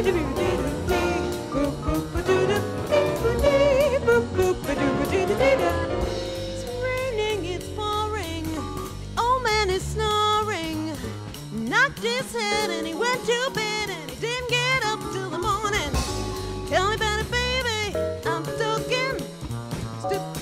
It's knocked his head and he went to bed and he didn't get up till the morning. Tell me about it, baby. I'm talking. Stupid.